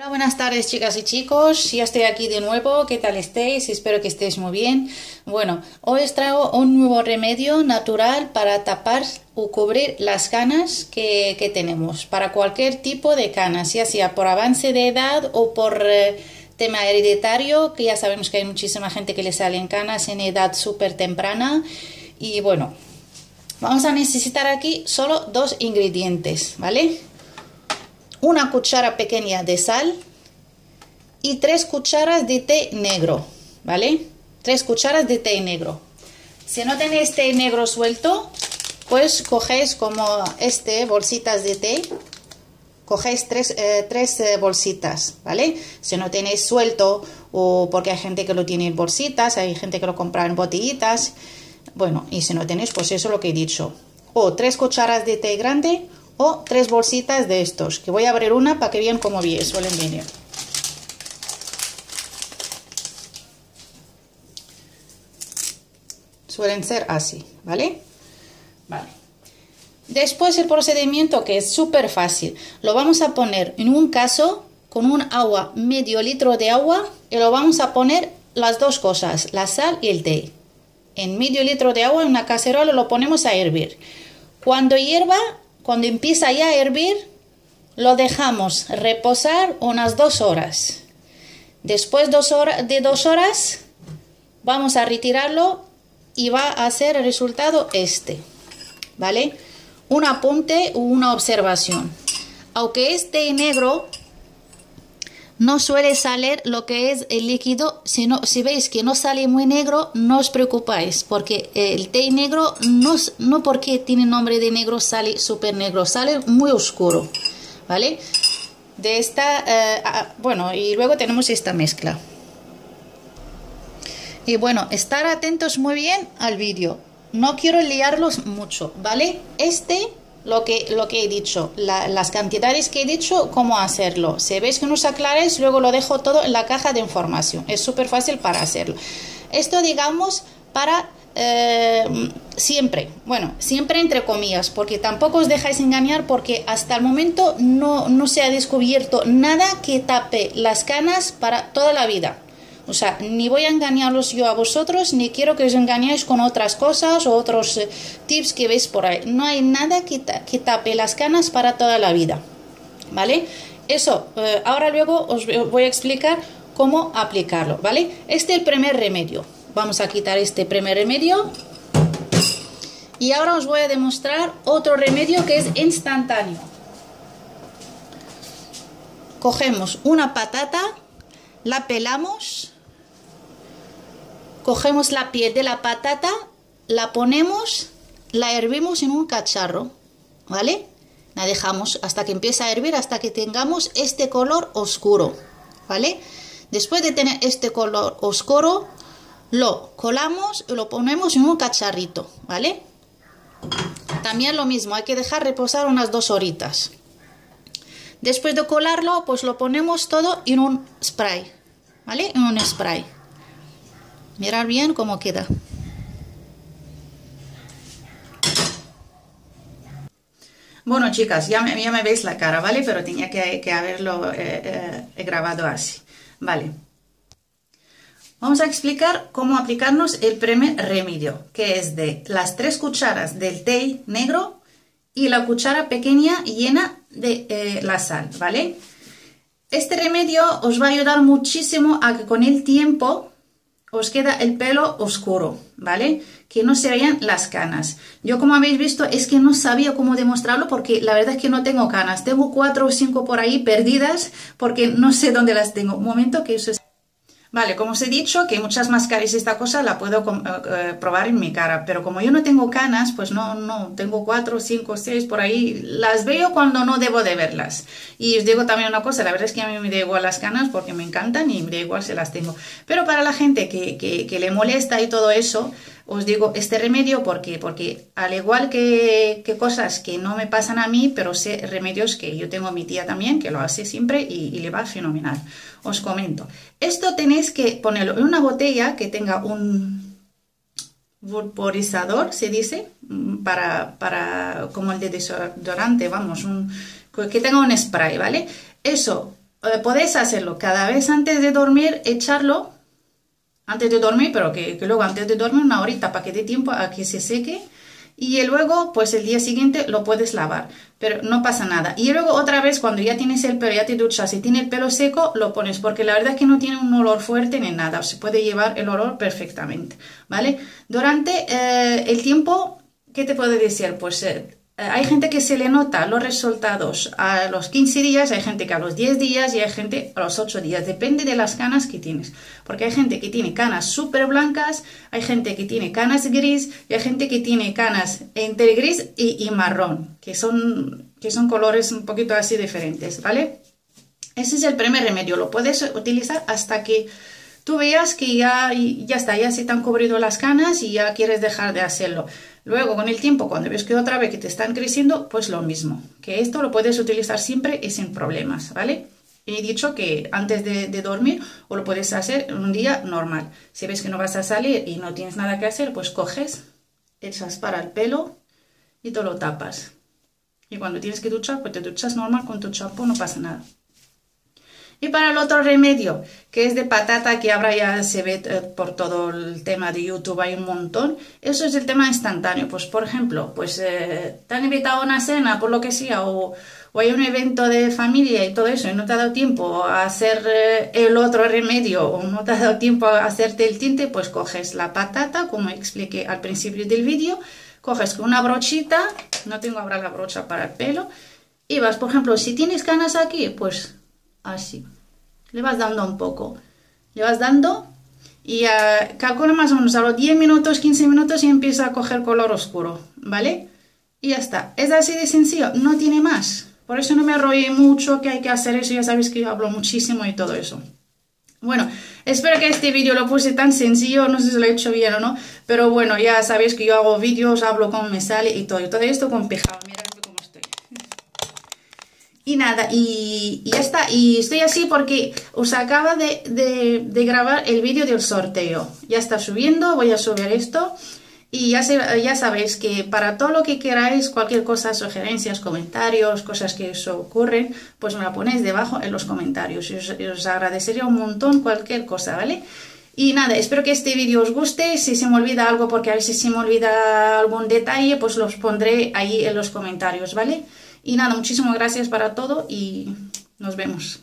Hola, buenas tardes chicas y chicos, ya estoy aquí de nuevo, ¿qué tal estéis? Espero que estéis muy bien. Bueno, hoy os traigo un nuevo remedio natural para tapar o cubrir las canas que, tenemos, para cualquier tipo de canas, ya sea por avance de edad o por eh, tema hereditario, que ya sabemos que hay muchísima gente que le salen canas en edad súper temprana. Y bueno, vamos a necesitar aquí solo dos ingredientes, ¿vale? Una cuchara pequeña de sal y tres cucharas de té negro, ¿vale? Tres cucharas de té negro. Si no tenéis té negro suelto, pues cogéis como este, bolsitas de té, cogéis tres, eh, eh, bolsitas, ¿vale? Si no tenéis suelto, o porque hay gente que lo tiene en bolsitas, hay gente que lo compra en botellitas, bueno, y si no tenéis, pues eso es lo que he dicho. O tres cucharas de té grande o tres bolsitas de estos, que voy a abrir una para que vean cómo suelen venir. Suelen ser así, ¿vale? Vale. Después el procedimiento que es súper fácil, lo vamos a poner en un caso con un agua, medio litro de agua, y lo vamos a poner las dos cosas, la sal y el té. En medio litro de agua en una cacerola lo ponemos a hervir. Cuando hierva, cuando empieza ya a hervir, lo dejamos reposar unas dos horas. Después de dos horas, vamos a retirarlo y va a ser el resultado este. ¿Vale? Un apunte una observación. Aunque este negro no suele salir lo que es el líquido. Si, si veis que no sale muy negro, no os preocupáis, porque el té negro no, no porque tiene nombre de negro sale súper negro, sale muy oscuro, ¿vale? De esta, eh, bueno, y luego tenemos esta mezcla. Y bueno, estar atentos muy bien al vídeo. No quiero liarlos mucho, ¿vale? Este lo que, lo que he dicho, las cantidades que he dicho, cómo hacerlo. Si veis que no os aclaréis, luego lo dejo todo en la caja de información. Es súper fácil para hacerlo. Esto, digamos, para eh, siempre, bueno, siempre entre comillas, porque tampoco os dejáis engañar porque hasta el momento no, no se ha descubierto nada que tape las canas para toda la vida. O sea, ni voy a engañaros yo a vosotros, ni quiero que os engañéis con otras cosas o otros eh, tips que veis por ahí. No hay nada que, tape las canas para toda la vida. ¿Vale? Eso, eh, ahora luego os voy a explicar cómo aplicarlo. ¿Vale? Este es el primer remedio. Vamos a quitar este primer remedio. Y ahora os voy a demostrar otro remedio que es instantáneo. Cogemos una patata, la pelamos Cogemos la piel de la patata, la ponemos, la hervimos en un cacharro, ¿vale? La dejamos hasta que empiece a hervir, hasta que tengamos este color oscuro, ¿vale? Después de tener este color oscuro, lo colamos y lo ponemos en un cacharrito, ¿vale? También lo mismo, hay que dejar reposar unas dos horitas. Después de colarlo, pues lo ponemos todo en un spray, ¿vale? En un spray. Mirar bien cómo queda. Bueno, chicas, ya me, veis la cara, ¿vale? Pero tenía que, haberlo eh, eh, grabado así. Vale. Vamos a explicar cómo aplicarnos el primer remedio, que es de las tres cucharas del té negro y la cuchara pequeña llena de eh, la sal, ¿vale? Este remedio os va a ayudar muchísimo a que con el tiempo os queda el pelo oscuro, ¿vale? Que no se vean las canas. Yo como habéis visto es que no sabía cómo demostrarlo porque la verdad es que no tengo canas. Tengo cuatro o cinco por ahí perdidas porque no sé dónde las tengo. Un momento que eso es... Vale, como os he dicho, que muchas máscaras esta cosa la puedo eh, eh, probar en mi cara, pero como yo no tengo canas, pues no, no, tengo cuatro, cinco, seis por ahí, las veo cuando no debo de verlas. Y os digo también una cosa, la verdad es que a mí me da igual las canas porque me encantan y me da igual si las tengo. Pero para la gente que, que, que le molesta y todo eso, os digo este remedio porque, porque al igual que, cosas que no me pasan a mí, pero sé remedios que yo tengo a mi tía también, que lo hace siempre y, le va fenomenal. Os comento. Esto tenéis que ponerlo en una botella que tenga un vaporizador, se dice, para, para como el de desodorante, vamos, un, que tenga un spray, ¿vale? Eso eh, podéis hacerlo cada vez antes de dormir, echarlo antes de dormir, pero que, luego antes de dormir una horita para que dé tiempo a que se seque y luego pues el día siguiente lo puedes lavar, pero no pasa nada. Y luego otra vez cuando ya tienes el pelo, ya te duchas y tiene el pelo seco, lo pones porque la verdad es que no tiene un olor fuerte ni nada, se puede llevar el olor perfectamente, ¿vale? Durante eh, el tiempo, ¿qué te puedo decir? Pues eh, hay gente que se le nota los resultados a los 15 días, hay gente que a los 10 días y hay gente a los 8 días. Depende de las canas que tienes. Porque hay gente que tiene canas súper blancas, hay gente que tiene canas gris y hay gente que tiene canas entre gris y, marrón, que son, que son colores un poquito así diferentes, ¿vale? Ese es el primer remedio. Lo puedes utilizar hasta que tú veas que ya, ya está, ya se te han cubrido las canas y ya quieres dejar de hacerlo. Luego, con el tiempo, cuando ves que otra vez que te están creciendo, pues lo mismo. Que esto lo puedes utilizar siempre y sin problemas, ¿vale? He dicho que antes de, dormir o lo puedes hacer un día normal. Si ves que no vas a salir y no tienes nada que hacer, pues coges, echas para el pelo y te lo tapas. Y cuando tienes que duchar, pues te duchas normal con tu champú, no pasa nada. Y para el otro remedio, que es de patata, que ahora ya se ve eh, por todo el tema de YouTube, hay un montón, eso es el tema instantáneo. Pues, por ejemplo, pues eh, te han invitado a una cena, por lo que sea, o, hay un evento de familia y todo eso, y no te ha dado tiempo a hacer eh, el otro remedio, o no te ha dado tiempo a hacerte el tinte, pues coges la patata, como expliqué al principio del vídeo, coges una brochita, no tengo ahora la brocha para el pelo, y vas, por ejemplo, si tienes canas aquí, pues así. Le vas dando un poco. Le vas dando y uh, calcula más o menos a los 10 minutos, 15 minutos y empieza a coger color oscuro, ¿vale? Y ya está. Es así de sencillo, no tiene más. Por eso no me arrollé mucho que hay que hacer eso, ya sabéis que yo hablo muchísimo y todo eso. Bueno, espero que este vídeo lo puse tan sencillo, no sé si lo he hecho bien o no, pero bueno, ya sabéis que yo hago vídeos, hablo como me sale y todo, y todo esto con pijama, mira y nada, y, ya está. Y estoy así porque os acaba de, grabar el vídeo del sorteo. Ya está subiendo, voy a subir esto. Y ya, ya sabéis que para todo lo que queráis, cualquier cosa, sugerencias, comentarios, cosas que os ocurren, pues me la ponéis debajo en los comentarios. Y os, os agradecería un montón cualquier cosa, ¿vale? Y nada, espero que este vídeo os guste. Si se me olvida algo, porque a veces se me olvida algún detalle, pues los pondré ahí en los comentarios, ¿vale? Y nada, muchísimas gracias para todo y nos vemos.